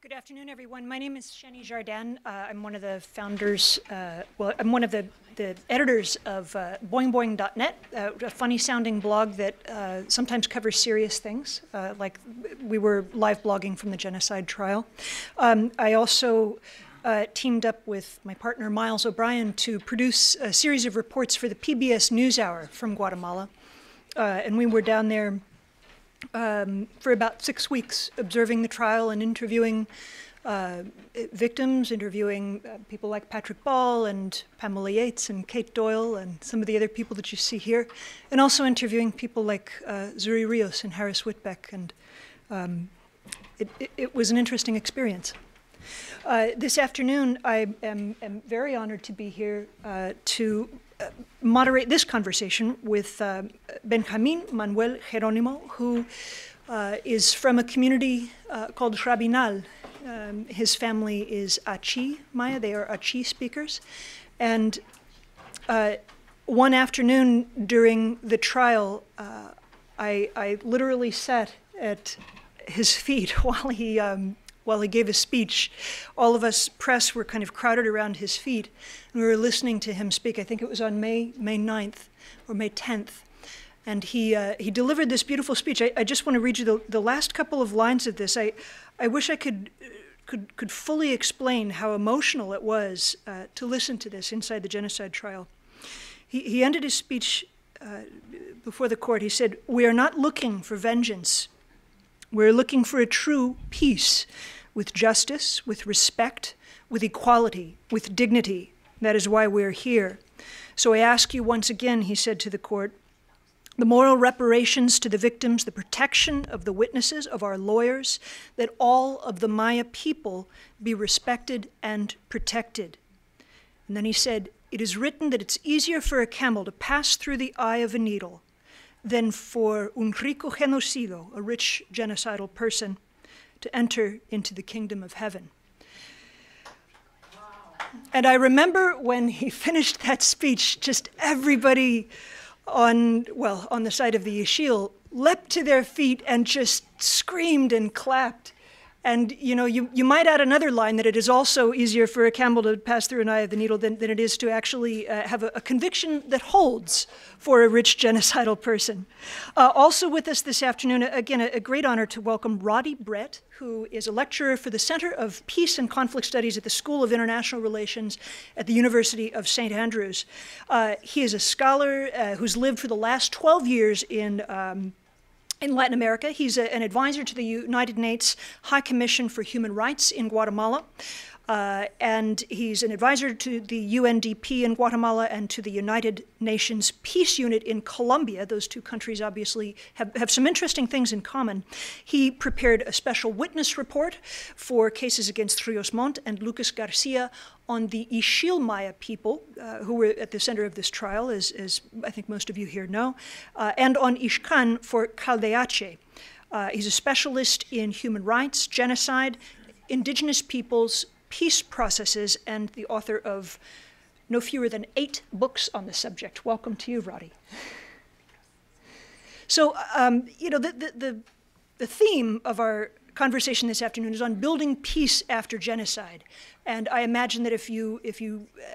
Good afternoon, everyone. My name is Xeni Jardin. Uh, I'm one of the founders, uh, well, I'm one of the, the editors of uh, boingboing.net, uh, a funny sounding blog that uh, sometimes covers serious things, uh, like we were live blogging from the genocide trial. Um, I also uh, teamed up with my partner Miles O'Brien to produce a series of reports for the PBS NewsHour from Guatemala. Uh, and we were down there um, for about six weeks, observing the trial and interviewing uh, victims, interviewing uh, people like Patrick Ball and Pamela Yates and Kate Doyle and some of the other people that you see here, and also interviewing people like uh, Zury Rios and Harris Whitbeck. And um, it, it, it was an interesting experience. Uh, this afternoon, I am, am, very honored to be here uh, to uh, moderate this conversation with uh, Benjamin Manuel Jerónimo, who uh, is from a community called Rabinal. Um, his family is Achi Maya, they are Achi speakers. And one afternoon during the trial, I, I, literally sat at his feet while he um, while he gave a speech, all of us press were kind of crowded around his feet, and we were listening to him speak. I think it was on May May 9th or May 10th, and he uh, he delivered this beautiful speech. I, I just want to read you the, the last couple of lines of this. I I wish I could. Could, could fully explain how emotional it was uh, to listen to this inside the genocide trial. He, he ended his speech uh, before the court. He said, We are not looking for vengeance. We're looking for a true peace with justice, with respect, with equality, with dignity. That is why we're here. So I ask you once again, he said to the court, the moral reparations to the victims, the protection of the witnesses, of our lawyers, that all of the Maya people be respected and protected. And then he said, It is written that it's easier for a camel to pass through the eye of a needle than for un rico genocido, a rich genocidal person, to enter into the kingdom of heaven. And I remember when he finished that speech, just everybody on, well, on the side of the Ixil leapt to their feet and just screamed and clapped. And you know, you, you might add another line that it is also easier for a camel to pass through an eye of the needle than, than it is to actually uh, have a, a, conviction that holds for a rich genocidal person. Uh, also with us this afternoon, again, a, a, great honor to welcome Roddy Brett, who is a lecturer for the Center of Peace and Conflict Studies at the School of International Relations at the University of St. Andrews. Uh, he is a scholar uh, who's lived for the last 12 years in um, in Latin America. He's a, an advisor to the United Nations High Commission for Human Rights in Guatemala. Uh, and he's an advisor to the UNDP in Guatemala and to the United Nations Peace Unit in Colombia. Those two countries obviously have, have some interesting things in common. He prepared a special witness report for cases against Rios Montt and Lucas Garcia on the Ixil Maya people, uh, who were at the center of this trial, as, as I think most of you here know, uh, and on Ixcan for CALDH. Uh, he's a specialist in human rights, genocide, indigenous peoples, peace processes and the author of no fewer than eight books on the subject. Welcome to you, Roddy. So, um, you know, the, the, the, the theme of our conversation this afternoon is on building peace after genocide. And I imagine that if you, if you uh,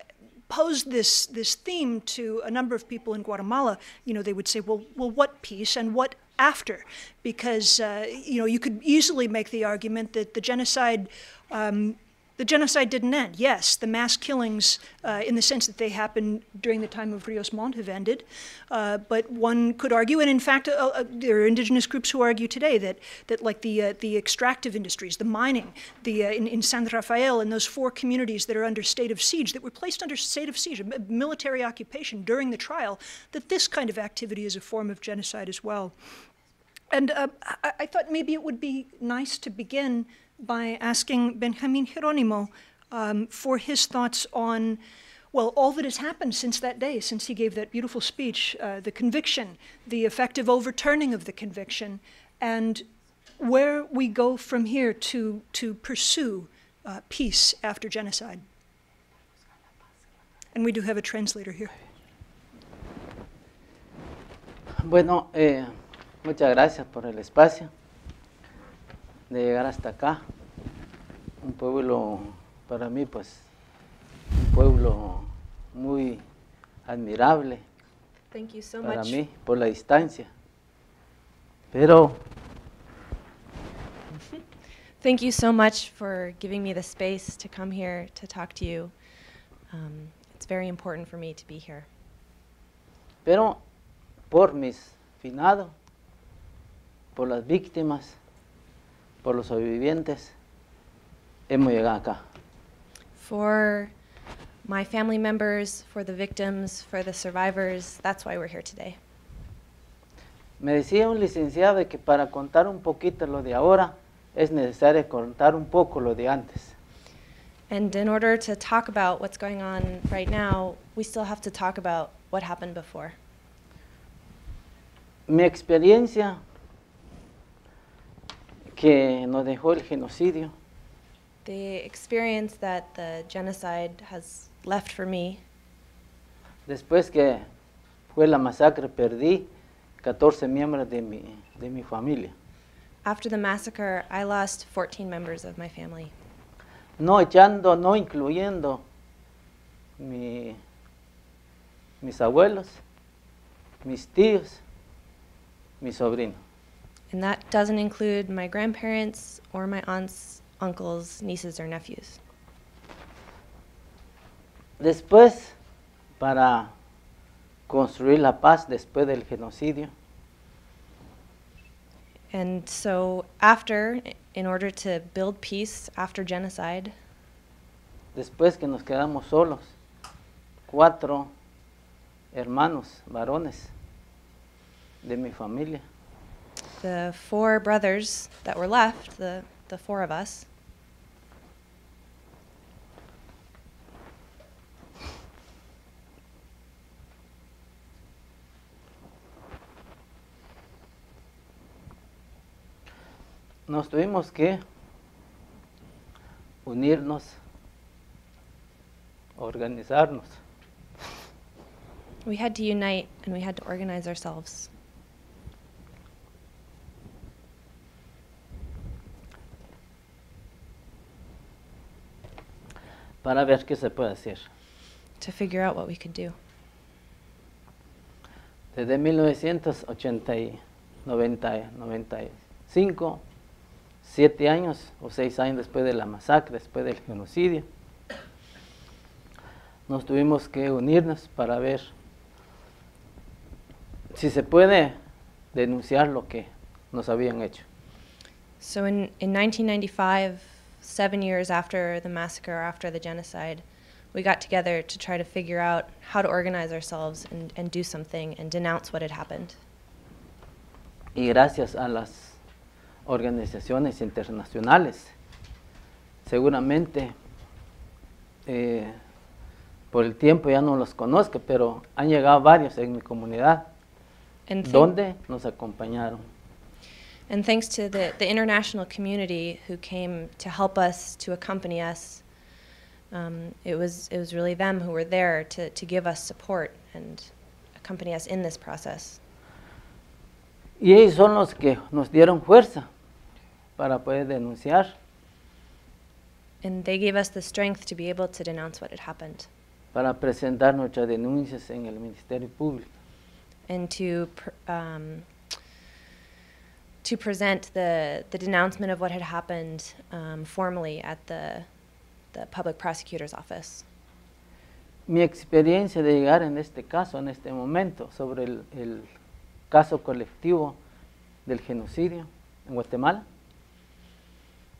posed this, this theme to a number of people in Guatemala, you know, they would say, well, well what peace and what after? Because, uh, you know, you could easily make the argument that the genocide um, the genocide didn't end. Yes, the mass killings, uh, in the sense that they happened during the time of Rios Montt, have ended. Uh, but one could argue, and in fact, uh, uh, there are indigenous groups who argue today that, that like the, uh, the extractive industries, the mining, the, uh, in, in, San Rafael, and those four communities that are under state of siege, that were placed under state of siege, military occupation during the trial, that this kind of activity is a form of genocide as well. And I, I thought maybe it would be nice to begin by asking Benjamin Jerónimo um, for his thoughts on, well, all that has happened since that day, since he gave that beautiful speech, uh, the conviction, the effective overturning of the conviction, and where we go from here to, to pursue uh, peace after genocide. And we do have a translator here. Bueno, eh, muchas gracias por el espacio. De llegar hasta acá. un pueblo, para mí, pues, un pueblo muy admirable Thank you so para much. mí por la distancia. Pero Thank you so much for giving me the space to come here to talk to you. Um, it's very important for me to be here. Pero por mis finados, por las víctimas, por los sobrevivientes, hemos llegado acá. For my family members, for the victims, for the survivors, that's why we're here today. Me decía un licenciado que para contar un poquito lo de ahora es necesario contar un poco lo de antes. And in order to talk about what's going on right now, we still have to talk about what happened before. Mi experiencia que nos dejó el genocidio The experience that the genocide has left for me Después que fue la masacre, perdí 14 miembros de mi, de mi familia. after the massacre, I lost 14 members of my family. No echando, no incluyendo mi- mis abuelos, mis tíos, mi sobrino. And that doesn't include my grandparents or my aunts, uncles, nieces, or nephews. Después, para construir la paz después del genocidio, And so, after, in order to build peace after genocide, después que nos quedamos solos, cuatro hermanos varones de mi familia, the four brothers that were left, the, the four of us, nos tuvimos que unirnos, organizarnos. we had to unite and we had to organize ourselves para ver qué se puede hacer. to figure out what we could do. Desde 1980 y 90 95, siete años o seis años después de la masacre, después del genocidio, nos tuvimos que unirnos para ver si se puede denunciar lo que nos habían hecho. So, in, in 1995, seven years after the massacre, after the genocide, we got together to try to figure out how to organize ourselves and, and do something and denounce what had happened. Y gracias a las organizaciones internacionales, seguramente eh, por el tiempo ya no los conozco, pero han llegado varios en mi comunidad, donde nos acompañaron. And thanks to the, the international community who came to help us, to accompany us, um, it, was, it was really them who were there to, to give us support and accompany us in this process. Y ellos son los que nos dieron fuerza para poder denunciar, And they gave us the strength to be able to denounce what had happened. para presentar nuestras denuncias en el Ministerio Público. and to pr- um, to present the the denouncement of what had happened um, formally at the the public prosecutor's office. Mi experiencia de llegar en este caso, en este momento, sobre el, el caso colectivo del genocidio en Guatemala,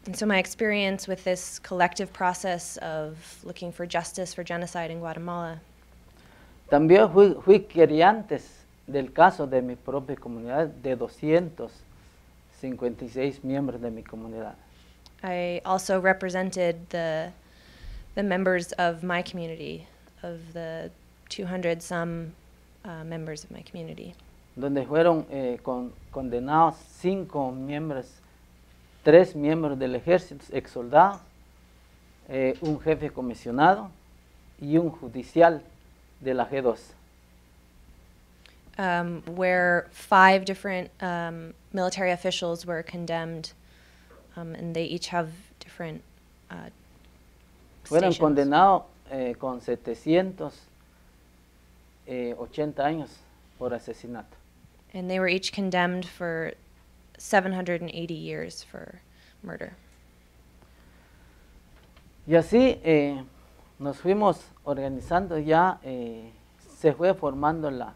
And so my experience with this collective process of looking for justice for genocide in Guatemala, también fui, fui queriantes del caso de mi propia comunidad, de 256 miembros de mi comunidad. I also represented the the members of my community, of the 200 some uh, members of my community. donde fueron eh, con- condenados cinco miembros, tres miembros del ejército, ex soldados, eh, un jefe comisionado y un judicial de la G2. Um, where five different um, military officials were condemned, um, and they each have different uh, Fueron condenados eh, con 780 años por asesinato. And they were each condemned for 780 years for murder. Y así eh, nos fuimos organizando ya, eh, se fue formando la,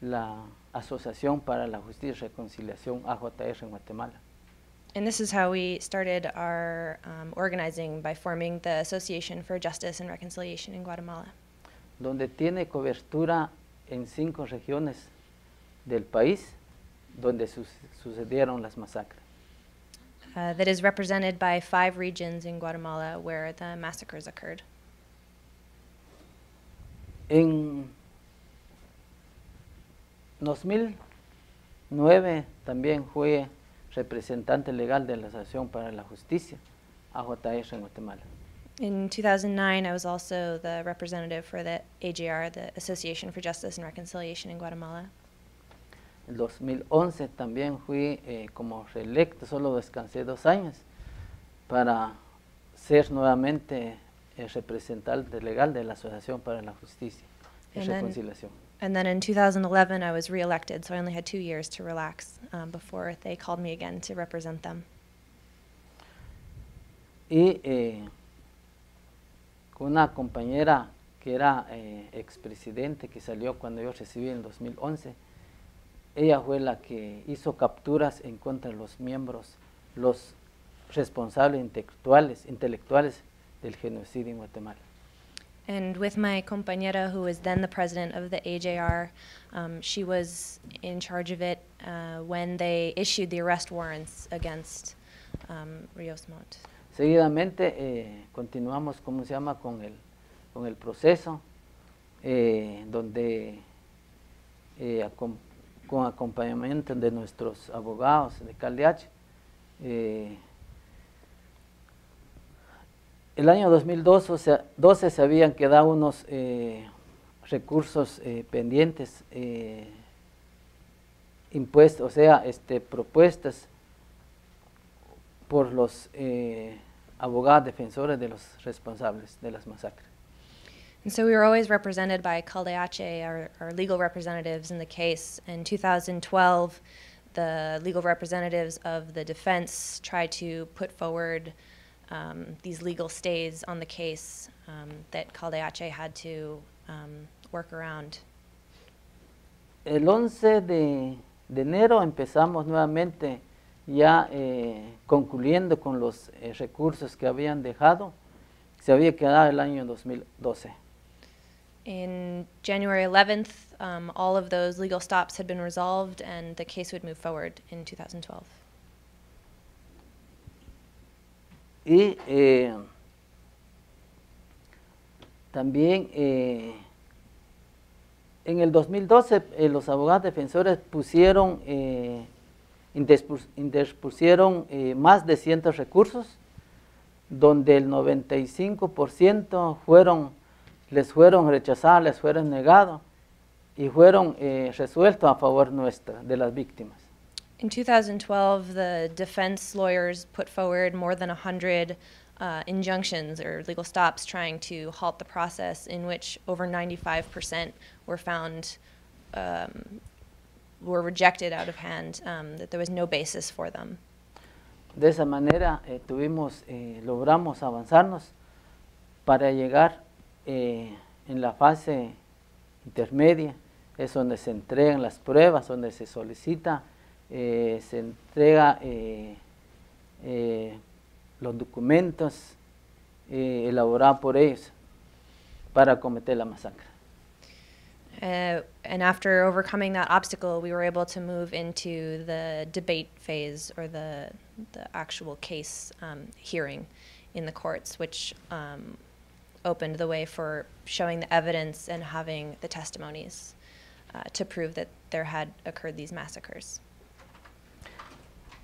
la Asociación para la Justicia y Reconciliación AJR en Guatemala. And this is how we started our um, organizing by forming the Association for Justice and Reconciliation in Guatemala, donde tiene cobertura en cinco regiones del país donde su- sucedieron las masacres. uh, that is represented by five regions in Guatemala where the massacres occurred. En 2009 también fue representante legal de la Asociación para la Justicia, AJR en Guatemala. In 2009, I was also the representative for the AJR, the Association for Justice and Reconciliation in Guatemala. En 2011 también fui eh, como reelecto, solo descansé dos años para ser nuevamente el representante legal de la Asociación para la Justicia y And then- Reconciliación. And then in 2011, I was reelected, so I only had two years to relax um, before they called me again to represent them. Y eh, con una compañera que era eh, expresidente que salió cuando yo recibí en 2011, ella fue la que hizo capturas en contra de los miembros, los responsables intelectuales, intelectuales del genocidio en Guatemala. And with my compañera, who was then the president of the AJR, um, she was in charge of it uh, when they issued the arrest warrants against um, Rios Montt. Seguidamente eh, continuamos, ¿cómo se llama?, con el, con el proceso, eh, donde eh, acom- con acompañamiento de nuestros abogados de CalDH, eh, el año 2012 o sea, 12 se habían quedado unos eh, recursos eh, pendientes, eh, impuestos, o sea, este, propuestas por los eh, abogados defensores de los responsables de las masacres. And so we were always represented by Caldeache, our, our legal representatives in the case. In 2012, the legal representatives of the defense tried to put forward um, these legal stays on the case um, that CALDH had to um, work around. El 11 de, de enero empezamos nuevamente ya eh, concluyendo con los eh, recursos que habían dejado. Se había quedado el año 2012. In January 11th, um, all of those legal stops had been resolved and the case would move forward in 2012. Y eh, también eh, en el 2012 eh, los abogados defensores pusieron, interpus- interpusieron más de 100 recursos, donde el 95% fueron, les fueron rechazados, les fueron negados y fueron resueltos a favor nuestra, de las víctimas. In 2012, the defense lawyers put forward more than 100 uh, injunctions or legal stops trying to halt the process, in which over 95% were found um, were rejected out of hand, um, that there was no basis for them. De esa manera eh, tuvimos, eh, logramos avanzarnos para llegar eh, en la fase intermedia, es donde se entregan las pruebas, donde se solicita, eh, se entrega eh, eh, los documentos eh, elaborados por ellos para cometer la masacre. Uh, and after overcoming that obstacle, we were able to move into the debate phase or the, the actual case um, hearing in the courts, which um, opened the way for showing the evidence and having the testimonies uh, to prove that there had occurred these massacres.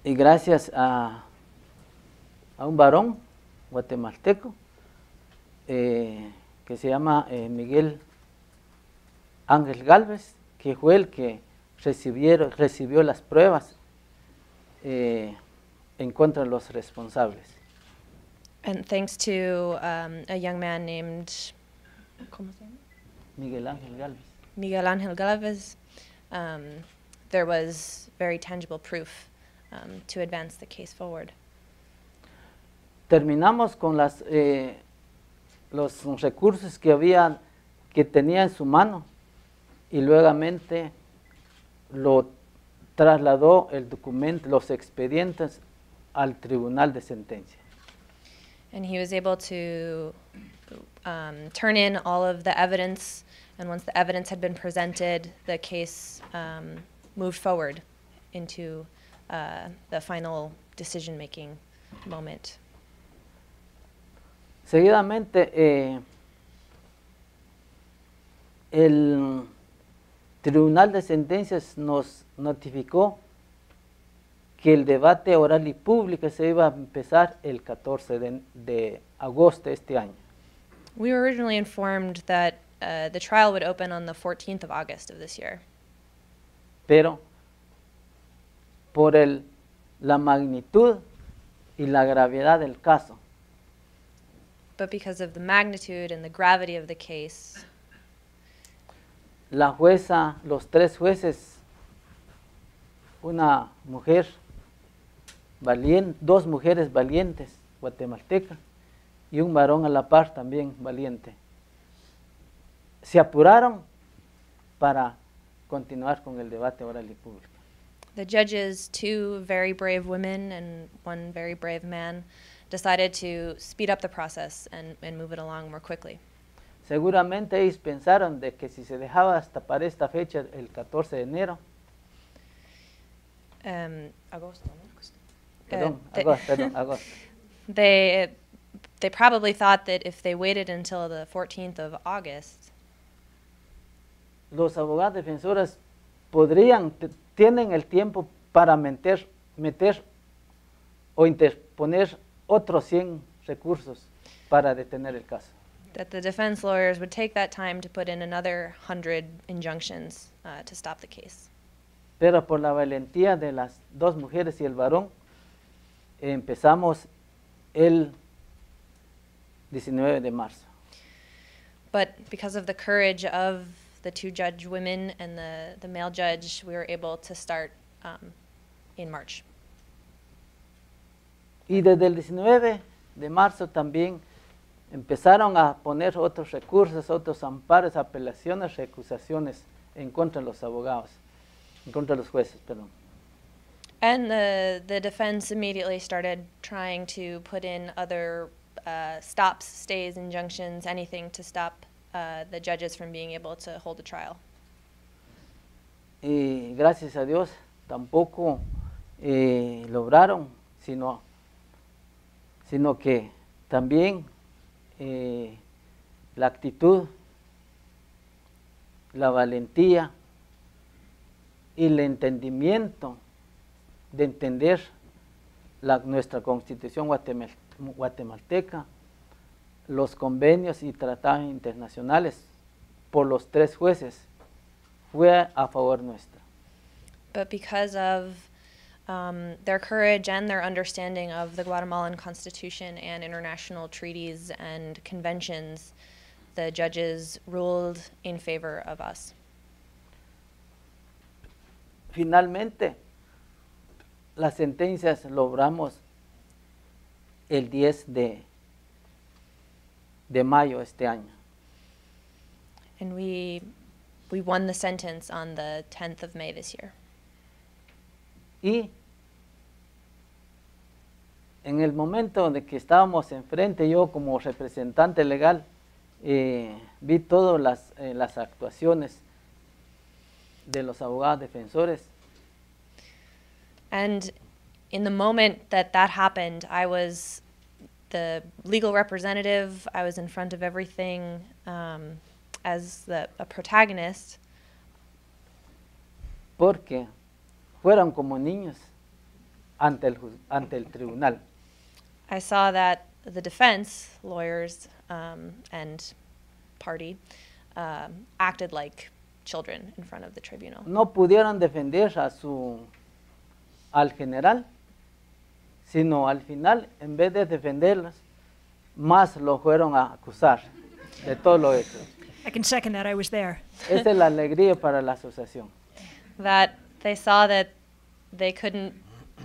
Y gracias a, a un varón guatemalteco eh, que se llama eh, Miguel Ángel Galvez, que fue el que recibieron, recibió las pruebas eh, en contra de los responsables. And thanks to um, a young man named ¿cómo se llama? Miguel Ángel Galvez. Miguel Ángel Galvez, um, there was very tangible proof um, to advance the case forward. Terminamos con las, eh, los recursos que había, que tenía en su mano y luegamente lo trasladó el documento, los expedientes al tribunal de sentencia. And he was able to um, turn in all of the evidence, and once the evidence had been presented, the case um, moved forward into uh, the final decision making moment. Seguidamente, eh, el Tribunal de Sentencias nos notificó que el debate oral y público se iba a empezar el 14 de, de agosto de este año. We were originally informed that uh, the trial would open on the 14th of August of this year. Pero por el, la magnitud y la gravedad del caso, But because of the magnitude and the gravity of the case, la jueza, los tres jueces, una mujer valiente, dos mujeres valientes guatemaltecas y un varón a la par también valiente, se apuraron para continuar con el debate oral y público. The judges, two very brave women and one very brave man, decided to speed up the process and, and move it along more quickly. Seguramente ellos pensaron de que si se dejaba hasta para esta fecha, el 14 de enero, Um, agosto, ¿no? perdón, they- agosto, perdón, agosto, They, they probably thought that if they waited until the 14th of August, los abogados defensores podrían, tienen el tiempo para meter, meter o interponer otros 100 recursos para detener el caso. that the defense lawyers would take that time to put in another 100 injunctions uh, to stop the case. Pero por la valentía de las dos mujeres y el varón, empezamos el 19 de marzo. But because of the courage of the two judge women and the, the male judge, we were able to start um, in March. Y desde el 19 de marzo también empezaron a poner otros recursos, otros amparos, apelaciones, recusaciones en contra de los abogados, en contra de los jueces, perdón. And the, the defense immediately started trying to put in other uh, stops, stays, injunctions, anything to stop uh, the judges from being able to hold a trial. Gracias a Dios tampoco eh, lograron, sino, sino que también eh, la actitud, la valentía y el entendimiento de entender la- nuestra constitución guatemal- guatemalteca, los convenios y tratados internacionales por los tres jueces fue a favor nuestra. But because of um, their courage and their understanding of the Guatemalan Constitution and international treaties and conventions, the judges ruled in favor of us. Finalmente, las sentencias logramos el 10 de, de mayo este año. And we, we won the sentence on the 10th of May this year. Y en el momento de que estábamos enfrente, yo como representante legal, eh, vi todas las, eh, las actuaciones de los abogados defensores And in the moment that that happened, I was the legal representative. I was in front of everything um, as the, a protagonist. porque fueron como niños ante el, ante el tribunal. I saw that the defense lawyers um, and party um, acted like children in front of the tribunal. no pudieron defender a su al general, sino al final, en vez de defenderlas, más lo fueron a acusar de todo lo hecho. I can second that. I was there. Esa es la alegría para la asociación. That they saw that they couldn't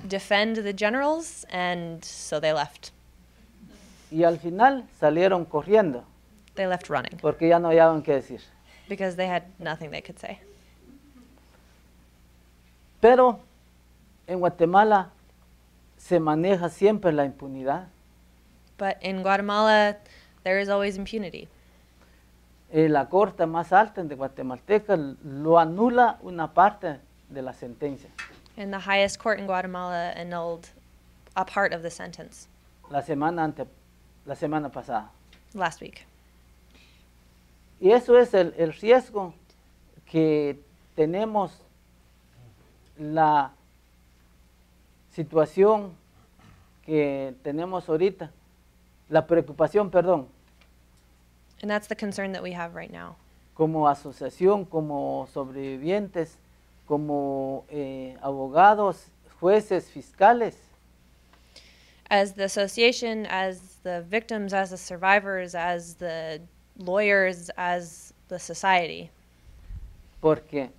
defend the generals, and so they left. Y al final salieron corriendo They left running porque ya no hallaban qué decir. because they had nothing they could say. Pero en Guatemala se maneja siempre la impunidad. But in Guatemala, there is always impunity. Eh, la corte más alta de Guatemalteca lo anula una parte de la sentencia. And the highest court in Guatemala annulled a part of the sentence La semana, ante, la semana pasada. last week. Y eso es el, el riesgo que tenemos la situación que tenemos ahorita, la preocupación, perdón, And that's the concern that we have right now. como asociación, como sobrevivientes, como eh, abogados, jueces, fiscales, As the association, as the victims, as the survivors, as the lawyers, as the society. porque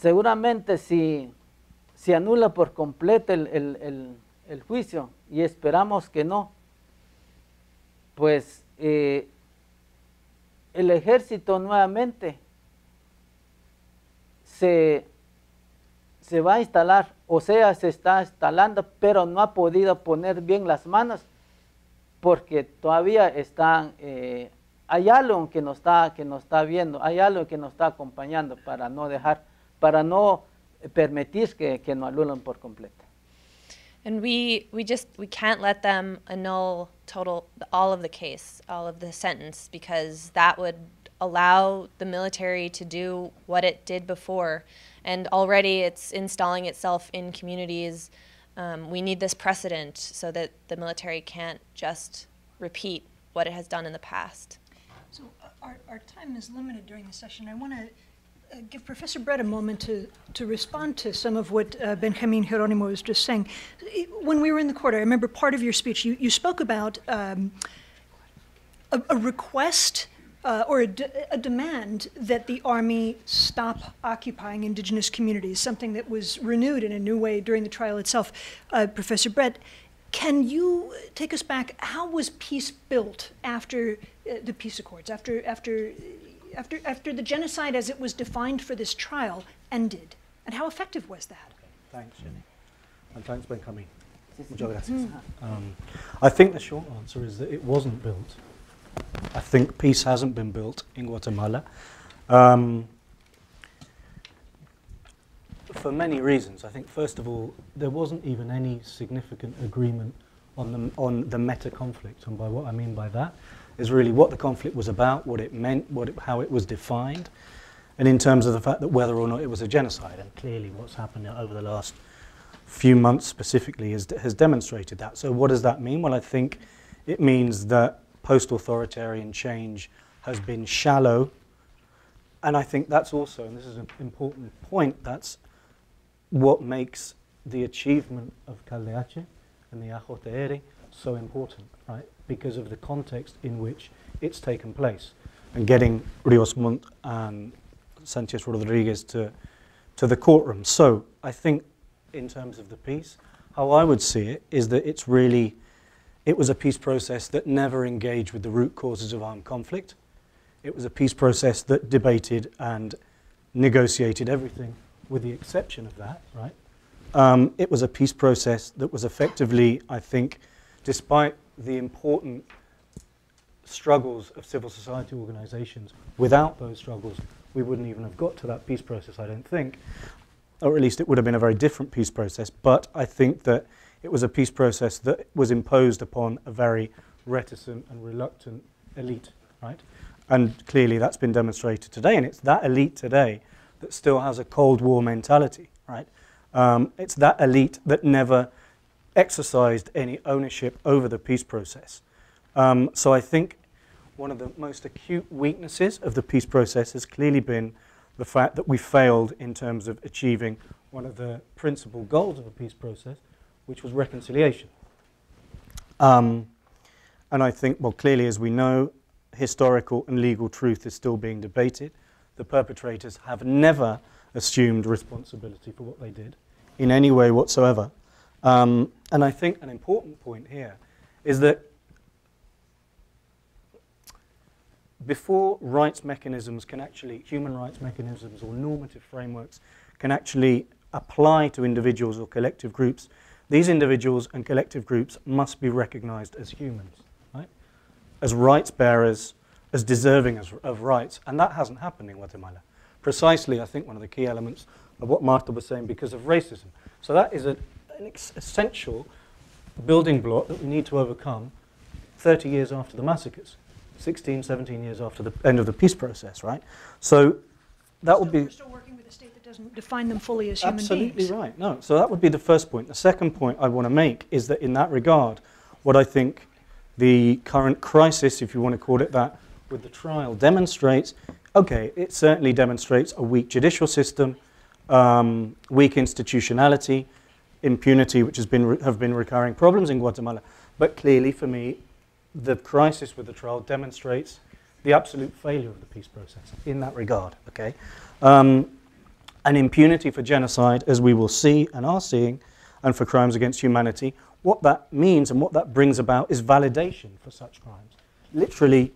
seguramente si se anula por completo el, el- juicio, y esperamos que no, pues eh, el ejército nuevamente se, se va a instalar, o sea, se está instalando, pero no ha podido poner bien las manos porque todavía están, eh, hay algo que está, que nos está viendo, hay algo que nos está acompañando para no dejar, para no permitir que, que nos anulen por completo. And we, we just we can't let them annul total all of the case, all of the sentence, because that would allow the military to do what it did before, and already it's installing itself in communities. Um, we need this precedent so that the military can't just repeat what it has done in the past. So uh, our, our time is limited during the session. I want to uh, give Professor Brett a moment to, to respond to some of what uh, Benjamin Jeronimo was just saying. When we were in the court, I remember part of your speech, you, you spoke about um, a, a request uh, or a, de- a demand that the Army stop occupying indigenous communities, something that was renewed in a new way during the trial itself. Uh, Professor Brett, can you take us back? How was peace built after uh, the peace accords, after, after, after, after the genocide as it was defined for this trial ended? And how effective was that? Thanks, Jenny. And thanks, Benjamin. Gracias. Um, I think the short answer is that it wasn't built. I think peace hasn't been built in Guatemala. Um, for many reasons. I think, first of all, there wasn't even any significant agreement on the, on the meta conflict. And by what I mean by that is really what the conflict was about, what it meant, what it, how it was defined, and in terms of the fact that whether or not it was a genocide. And clearly, what's happened over the last few months specifically has, has demonstrated that. So, what does that mean? Well, I think it means that post authoritarian change has been shallow. And I think that's also, and this is an important point, that's what makes the achievement of CALDH and the AJR so important, right? Because of the context in which it's taken place. And getting Rios Montt and Sanchez Rodriguez to, to the courtroom. So I think in terms of the peace, how I would see it is that it's really, it was a peace process that never engaged with the root causes of armed conflict. It was a peace process that debated and negotiated everything with the exception of that, right? Um, it was a peace process that was effectively, I think, despite the important struggles of civil society organizations, without those struggles, we wouldn't even have got to that peace process, I don't think. Or at least it would have been a very different peace process. But I think that it was a peace process that was imposed upon a very reticent and reluctant elite, right? And clearly that's been demonstrated today. And it's that elite today that still has a Cold War mentality, right? Um, it's that elite that never exercised any ownership over the peace process. Um, so I think one of the most acute weaknesses of the peace process has clearly been the fact that we failed in terms of achieving one of the principal goals of a peace process, which was reconciliation. Um, and I think, well, clearly, as we know, historical and legal truth is still being debated. The perpetrators have never assumed responsibility for what they did in any way whatsoever. Um, and I think an important point here is that before rights mechanisms can actually, human rights mechanisms or normative frameworks can actually apply to individuals or collective groups, these individuals and collective groups must be recognized as humans, right? As rights bearers, as deserving as, of rights. And that hasn't happened in Guatemala. Precisely, I think, one of the key elements of what Marta was saying because of racism. So that is a, an essential building block that we need to overcome 30 years after the massacres, 16, 17 years after the end of the peace process, right? So that would be We're still working with a state that doesn't define them fully as human absolutely beings. right. No, so that would be the first point. The second point I want to make is that in that regard, what I think the current crisis, if you want to call it that, with the trial demonstrates, okay, it certainly demonstrates a weak judicial system, um, weak institutionality, impunity, which has been have been recurring problems in Guatemala. But clearly, for me, the crisis with the trial demonstrates the absolute failure of the peace process in that regard. Okay, um, and impunity for genocide, as we will see and are seeing, and for crimes against humanity. What that means and what that brings about is validation for such crimes. Literally,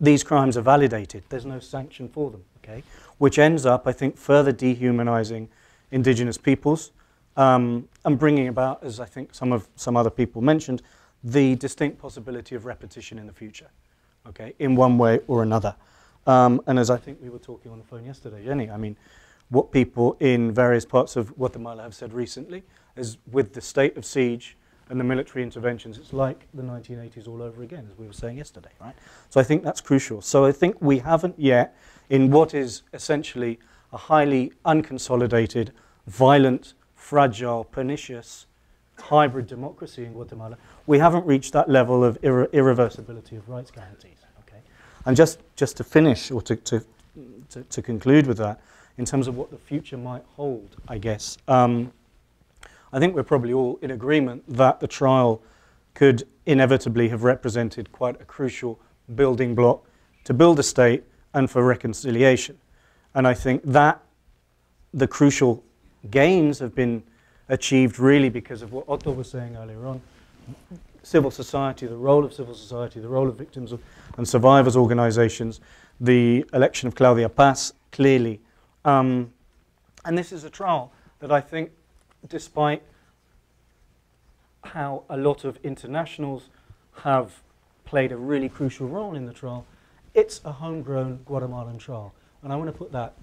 these crimes are validated. There's no sanction for them, okay? Which ends up, I think, further dehumanizing indigenous peoples um, and bringing about, as I think some of some other people mentioned, the distinct possibility of repetition in the future, okay, in one way or another. Um, and as I think we were talking on the phone yesterday, Jenny, I mean, what people in various parts of Guatemala have said recently is with the state of siege and the military interventions, it's like the 1980s all over again, as we were saying yesterday, right? So I think that's crucial. So I think we haven't yet, in what is essentially a highly unconsolidated, violent, fragile, pernicious, hybrid democracy in Guatemala, we haven't reached that level of irre- irreversibility of rights guarantees. Okay? And just, just to finish, or to, to, to, to conclude with that, in terms of what the future might hold, I guess, um, I think we're probably all in agreement that the trial could inevitably have represented quite a crucial building block to build a state and for reconciliation. And I think that the crucial gains have been achieved really because of what Otto was saying earlier on. Civil society, the role of civil society, the role of victims of, and survivors organizations, the election of Claudia Paz, clearly. Um, and this is a trial that I think, despite how a lot of internationals have played a really crucial role in the trial, it's a homegrown Guatemalan trial. And I want to put that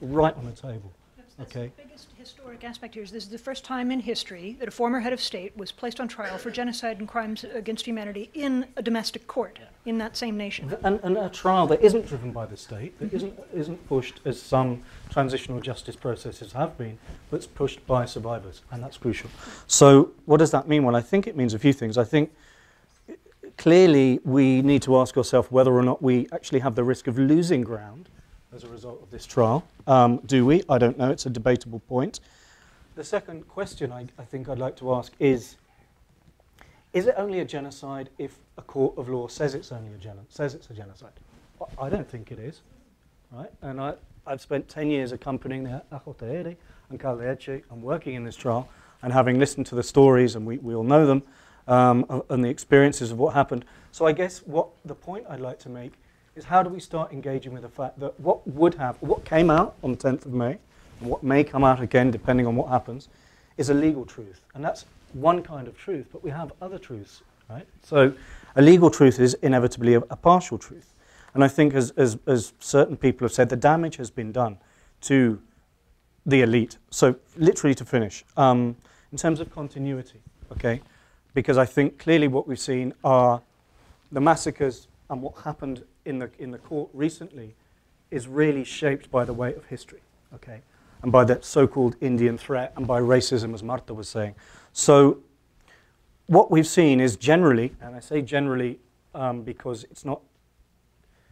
right on the table. Okay. the biggest historic aspect here is this is the first time in history that a former head of state was placed on trial for genocide and crimes against humanity in a domestic court in that same nation. And, and a trial that isn't driven by the state, that isn't, isn't pushed as some transitional justice processes have been, but it's pushed by survivors, and that's crucial. So, what does that mean? Well, I think it means a few things. I think clearly we need to ask ourselves whether or not we actually have the risk of losing ground as a result of this trial. Um, do we? I don't know. It's a debatable point. The second question I, I think I'd like to ask is is it only a genocide if a court of law says it's only a geno- says it's a genocide? I- don't think it is, right? And I, I've spent 10 years accompanying the AJR and CALDH and working in this trial and having listened to the stories, and we, we all know them, um, and the experiences of what happened. So I guess what the point I'd like to make is how do we start engaging with the fact that what would have, what came out on the 10th of May, and what may come out again depending on what happens, is a legal truth. And that's one kind of truth, but we have other truths, right? So a legal truth is inevitably a, a partial truth. And I think, as, as, as certain people have said, the damage has been done to the elite. So, literally to finish, um, in terms of continuity, okay? Because I think clearly what we've seen are the massacres and what happened in the, in the court recently is really shaped by the weight of history, okay? And by that so called Indian threat and by racism, as Marta was saying. So, what we've seen is generally, and I say generally um, because it's not,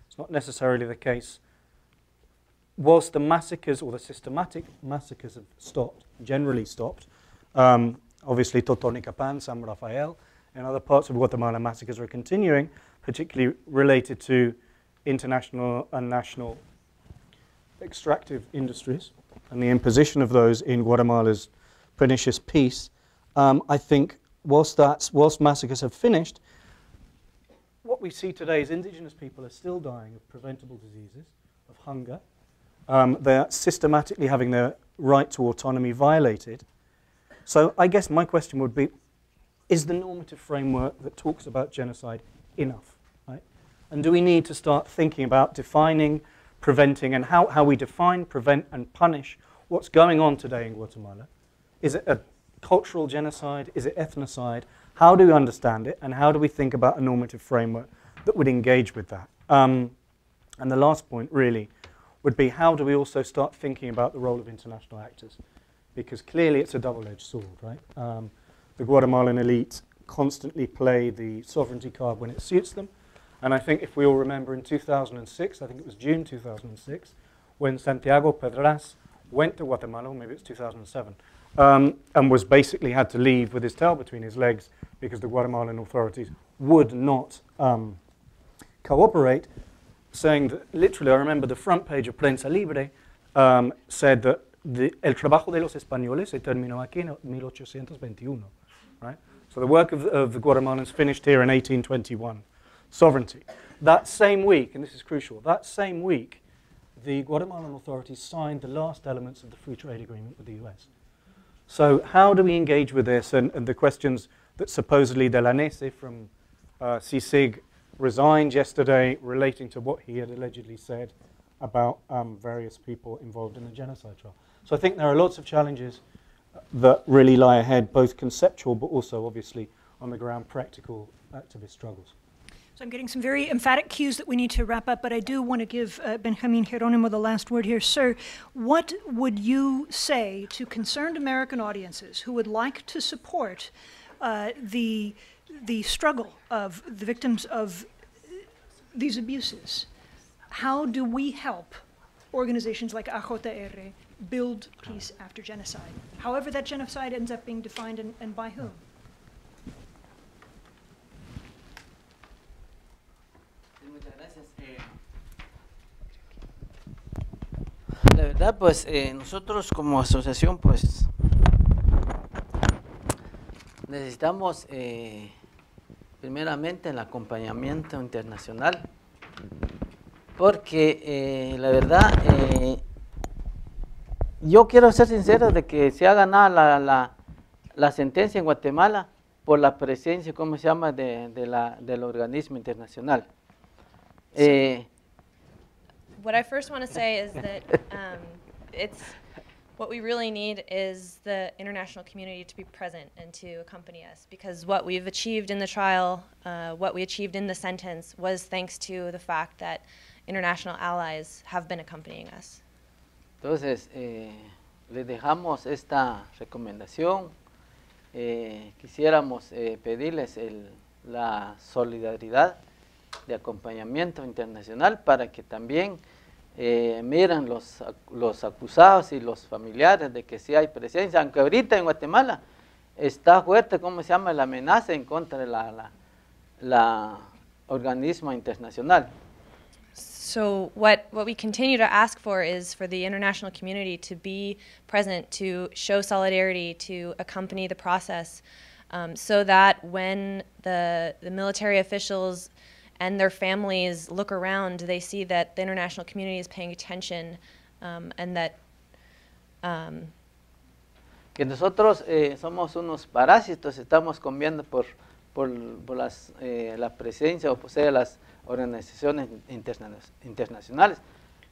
it's not necessarily the case, whilst the massacres or the systematic massacres have stopped, generally stopped, um, obviously Totonicapán, San Rafael, and other parts of Guatemala, massacres are continuing, particularly related to international and national extractive industries and the imposition of those in Guatemala's pernicious peace. Um, I think whilst, that's, whilst massacres have finished, what we see today is indigenous people are still dying of preventable diseases, of hunger. Um, they're systematically having their right to autonomy violated. So I guess my question would be, is the normative framework that talks about genocide enough? And do we need to start thinking about defining, preventing, and how, how we define, prevent, and punish what's going on today in Guatemala? Is it a cultural genocide? Is it ethnocide? How do we understand it? And how do we think about a normative framework that would engage with that? Um, and the last point, really, would be how do we also start thinking about the role of international actors? Because clearly it's a double-edged sword, right? Um, the Guatemalan elite constantly play the sovereignty card when it suits them. And I think if we all remember in 2006, I think it was June 2006, when Santiago Pedraz went to Guatemala, maybe it's 2007, um, and was basically had to leave with his tail between his legs because the Guatemalan authorities would not um, cooperate, saying that literally, I remember the front page of Prensa Libre um, said that the, el trabajo de los españoles se terminó aquí en 1821. Right? So the work of, of the Guatemalans finished here in 1821. Sovereignty. That same week, and this is crucial, that same week, the Guatemalan authorities signed the last elements of the free trade agreement with the US. So how do we engage with this and, and the questions that supposedly Dall'Anese from uh, CICIG resigned yesterday relating to what he had allegedly said about um, various people involved in the genocide trial. So I think there are lots of challenges that really lie ahead, both conceptual but also obviously on the ground practical activist struggles. So I'm getting some very emphatic cues that we need to wrap up, but I do want to give uh, Benjamin Jerónimo the last word here. Sir, what would you say to concerned American audiences who would like to support uh, the, the struggle of the victims of these abuses? How do we help organizations like AJR build peace after genocide? However that genocide ends up being defined and, and by whom? La verdad, pues eh, nosotros como asociación, pues necesitamos eh, primeramente el acompañamiento internacional, porque eh, la verdad, eh, yo quiero ser sincero de que se ha ganado la, la, la sentencia en Guatemala por la presencia, ¿cómo se llama?, de, de la, del organismo internacional. Eh, What I first want to say is that um, it's what we really need is the international community to be present and to accompany us because what we've achieved in the trial, uh, what we achieved in the sentence, was thanks to the fact that international allies have been accompanying us. Entonces, eh, les dejamos esta recomendación. Eh, quisiéramos eh, pedirles el- la solidaridad de acompañamiento internacional para que también eh, miren los, los acusados y los familiares de que sí hay presencia, aunque ahorita en Guatemala está fuerte, ¿cómo se llama?, la amenaza en contra de la, la, la organismo internacional. So what, what we continue to ask for is for the international community to be present, to show solidarity, to accompany the process, um, so that when the, the military officials and their families look around, they see that the international community is paying attention um, and that um, que nosotros eh, somos unos parásitos, estamos comiendo por, por, por las, eh, la presencia o posee las organizaciones interna- internacionales.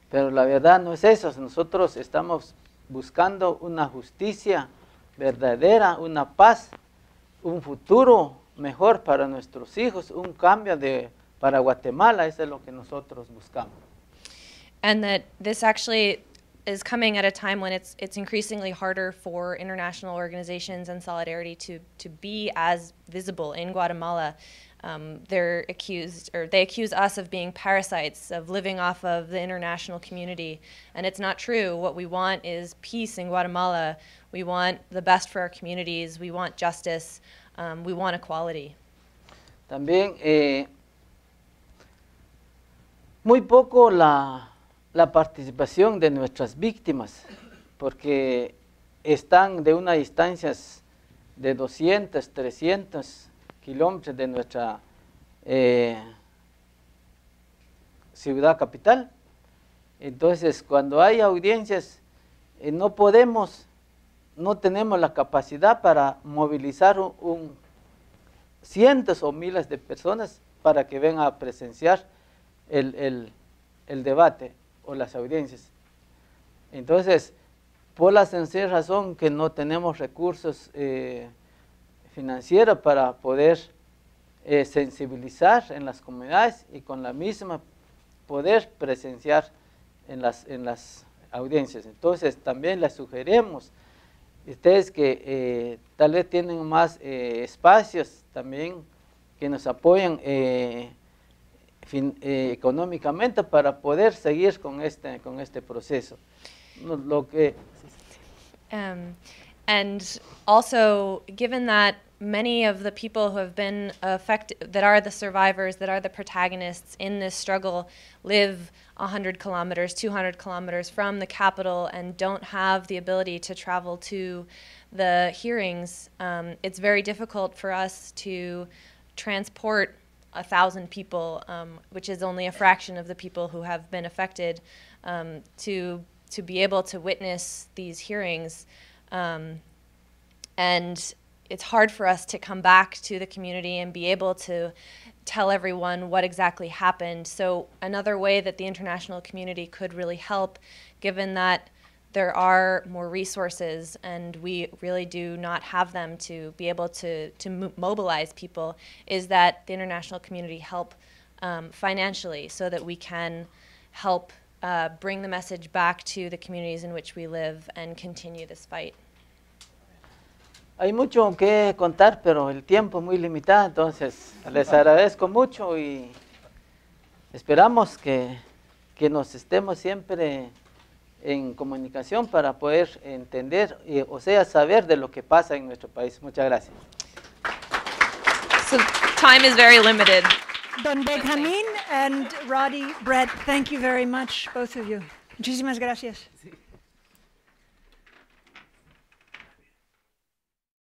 Pero la verdad no es eso, nosotros estamos buscando una justicia verdadera, una paz, un futuro mejor para nuestros hijos, un cambio de, para Guatemala, eso es lo que nosotros buscamos. and that this actually is coming at a time when it's it's increasingly harder for international organizations and solidarity to to be as visible in Guatemala. Um, they're accused, or they accuse us of being parasites, of living off of the international community, and it's not true. What we want is peace in Guatemala. We want the best for our communities. We want justice. Um, we want equality. También eh, muy poco la, la participación de nuestras víctimas, porque están de unas distancias de 200, 300 kilómetros de nuestra eh, ciudad capital. Entonces, cuando hay audiencias, eh, no podemos, no tenemos la capacidad para movilizar cientos o miles de personas para que vengan a presenciar el, el- debate o las audiencias. Entonces, por la sencilla razón que no tenemos recursos eh, financieros para poder eh, sensibilizar en las comunidades y con la misma poder presenciar en las, en las audiencias. Entonces, también les sugerimos ustedes que eh, tal vez tienen más espacios también que nos apoyan eh, fin- eh, económicamente para poder seguir con este, con este proceso. Lo que, Um, and also, given that many of the people who have been affected, that are the survivors, that are the protagonists in this struggle, live 100 kilometers, 200 kilometers from the capital and don't have the ability to travel to the hearings, um, it's very difficult for us to transport a thousand people, um, which is only a fraction of the people who have been affected, um, to to be able to witness these hearings. Um, and it's hard for us to come back to the community and be able to tell everyone what exactly happened. So, another way that the international community could really help, given that there are more resources and we really do not have them to be able to, to mo- mobilize people, is that the international community help um, financially so that we can help uh, bring the message back to the communities in which we live and continue this fight. hay mucho que contar, pero el tiempo es muy limitado, entonces les agradezco mucho y esperamos que, que nos estemos siempre en comunicación para poder entender, y, o sea, saber de lo que pasa en nuestro país. Muchas gracias. So, time is very limited. Don Benjamin and Roddy, Brett, thank you very much, both of you. Muchísimas gracias.